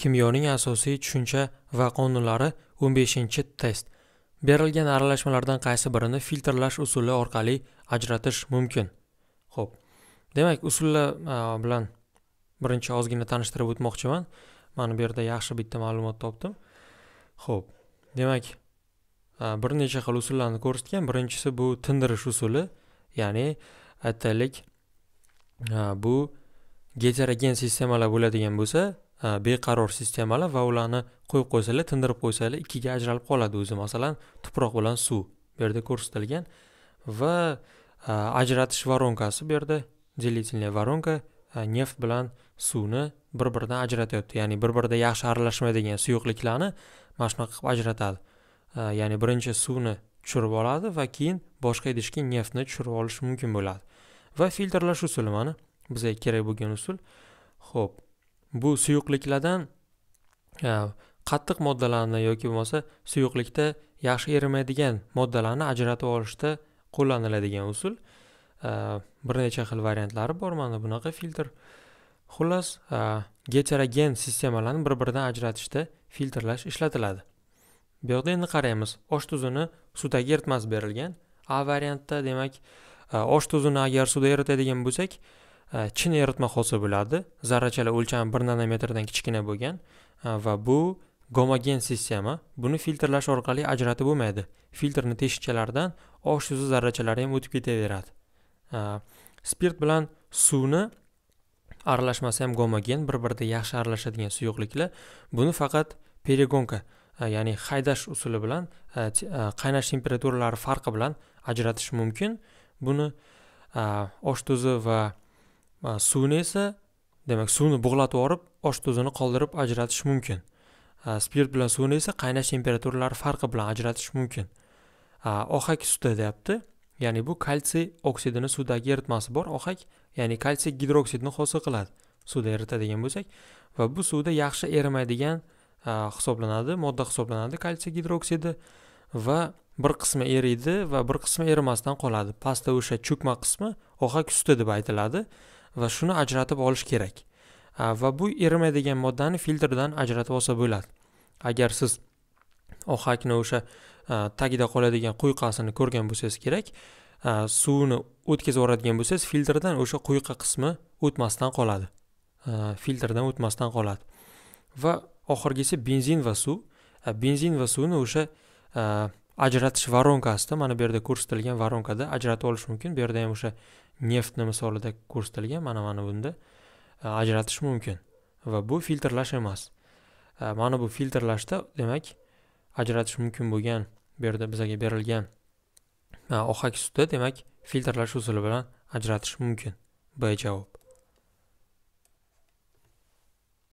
kimyoning asosiy tushuncha va qonunlari 15 test. Berilgan aralashmalardan qaysi birini filtrlash usuli orqali ajratish mumkin? Xo'p. demak usullar bilan birinchi ozgina tanishtirib o'tmoqchiman. Mana bu yerda yaxshi bitta ma'lumot topdim. Ho'p demak bir necha xil usullarni ko'rsatgan. Birinchisi bu tindirish usuli ya'ni aytaylik bu heterogen sistemalar bo'ladigan bo'lsa Э, beqaror sistemalar va ularni qo'yib qo'ysalar tindirib qo'ysalar ikkiga ajralib qoladi o'zi. Masalan tuproq bilan suv bu yerda ko'rsatilgan va e, ajratish voronkasi bu yerda делительная воронка e, neft bilan suvni bir biridan ajratyapti. Ya'ni bir birida yaxshi aralashmaydigan suyuqliklarni mana shunaqa qilib ajratadi. E, ya'ni birinchi suvni tushirib oladi va keyin boshqa idishga neftni tushirib olish mumkin bo'ladi. Va filtrlash usuli mana bizga kerak bo'lgan usul. Ho'p bu suyuqliklardan e, qattiq moddalarni yoki bo'lmasa suyuqlikda yaxshi erimaydigan moddalarni ajratib olishda qo'llaniladigan usul. E, bir necha xil variantlari bor mana bunaqa filtr. Xullas e, geterogen sistemalarni bir biridan ajratishda filtrlash ishlatiladi. Bu yoqda endi qaraymiz. Osh tuzini suvdagi eritmasi berilgan a variantda demak osh tuzini agar suvda eritadigan bo'lsak Э, chin eritma hosil bo'ladi. Zarrachalar o'lchami bir nanometrdan kichkina bo'lgan e, va bu gomogen sistema. Buni filtrlash orqali ajratib bo'lmaydi. Filtrni teshikchalaridan osh suzi zarrachalari ham o'tib ketaveradi. E, spirt bilan suvni aralashmasi ham gomogen bir birida yaxshi aralashadigan suyuqliklar buni faqat перегонка e, ya'ni haydash usuli bilan qaynash temperaturalari farqi bilan ajratish mumkin. Buni osh tuzi va suvni esa demak suvni bug'latib yuborib osh tuzini qoldirib ajratish mumkin. Spirt bilan suvni esa qaynash temperaturalari farqi bilan ajratish mumkin. Ohak suti deyapti. Ya'ni bu kalsiy oksidini suvdagi eritmasi bor. Ohak ya'ni kalsiy gidroksidni hosil qiladi. Suvda eritadigan bo'lsak va bu suvda yaxshi erimaydigan hisoblanadi modda hisoblanadi kalsiy gidroksidi va bir qismi eriydi va bir qismi erimasdan qoladi. Pastda o'sha cho'kma qismi ohak suti deb aytiladi. Va shuni ajratib olish kerak. Va bu erimaydigan moddani filtrdan ajratib olsa bo'ladi. Agar siz ohakni o'sha tagida qoladigan quyqasini ko'rgan bo'lsangiz kerak suvni o'tkazib yuboradigan bo'lsangiz filtrdan o'sha quyqa qismi o'tmasdan qoladi. Filtrdan o'tmasdan qoladi. Va oxirgisi benzin va suv. Benzin va suvni o'sha ajratish voronkasida mana bu yerda ko'rsatilgan voronkada ajratib olish mumkin. Bu yerda ham o'sha neftni misolida ko'rsatilgan mana mana bunda e, ajratish mumkin va bu filtrlash emas. E, mana bu filtrlashda demak ajratish mumkin bo'lgan bu yerda bizga berilgan e, ohak suti demak filtrlash usuli bilan ajratish mumkin. B javob.